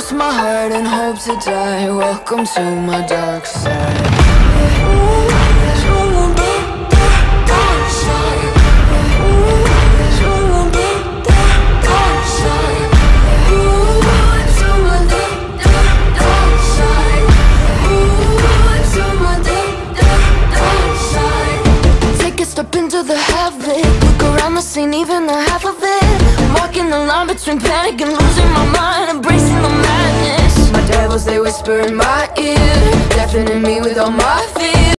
fight and hope to die. Welcome to my dark side. My my. Take a step into the heaven. Look around the scene, even the half of it. I'm walking the line between panic and losing my mind, they whisper in my ear, deafening me with all my fears.